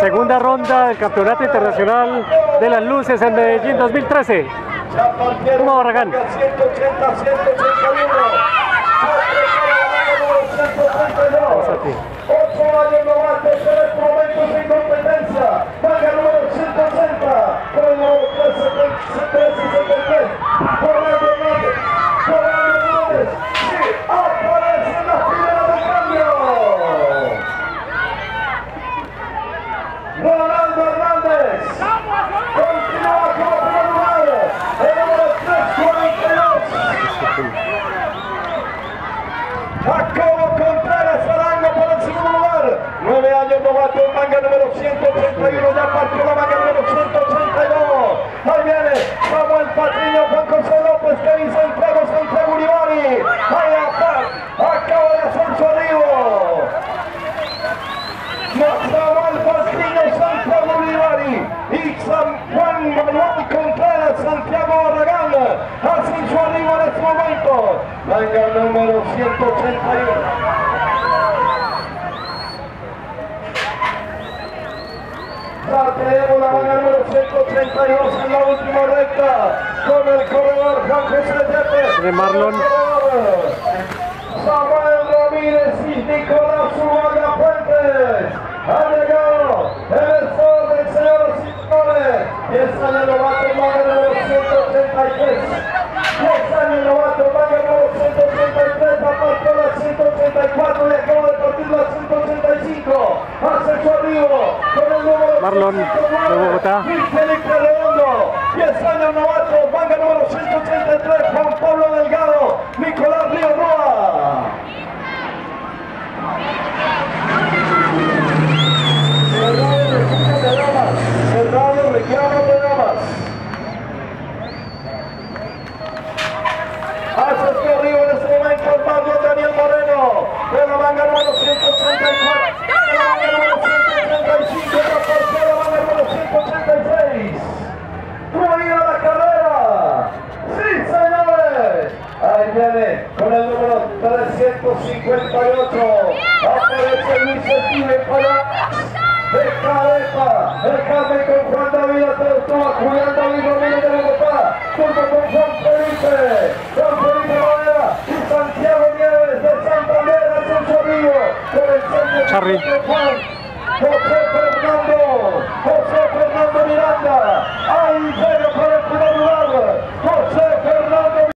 Segunda ronda del Campeonato Internacional de las Luces en Medellín 2013. Ya partieron Puma Barragán. 180, 181. Vamos a ti. 8 años novatos en este momento sin competencia. Manga número 180. Con el número 363. Fernando Hernández. Fernando Hernández. Sí, aparece en la primera de cambio. Ronaldo Hernández. Primer lugar. El número 342. Jacobo Contreras Arango por el segundo lugar. Nueve años manga número 181. Ya partió la número 182. Ahí viene Samuel Patiño, Juan José López, Kevin Santiago, Santiago Uribarri. Ahí acá, acaba de hacer su arribo. Samuel Patiño, Santiago Uribarri y San Juan Manuel Contreras, Santiago Barragán. Hacen su arribo en este momento. Manga número 181. Ya tenemos la manga número 132 en la última recta con el corredor Juan José. De Marlon. Samuel Ramírez y Nicolás Umaga Fuentes. Ha llegado el desorden, señoras y señores. 10 años novato, manga número 133. 10 años novato, manga número 133. Apartó la 134 y acaba de partir la 135. Hace su arribo con el número Marlon, de 109. Bogotá. Luis Felipe Redondo, 10 años novato, número 183, Juan 358. Aparece Luis Steven para de cabeza. El cambio con Juan David Acertúa, Julián David Domínguez de Bogotá, junto con Juan Felipe. Juan Felipe Madera y Santiago Nieves de Santander, Asuncio Vivo, con el centro de Juan. José Fernando, José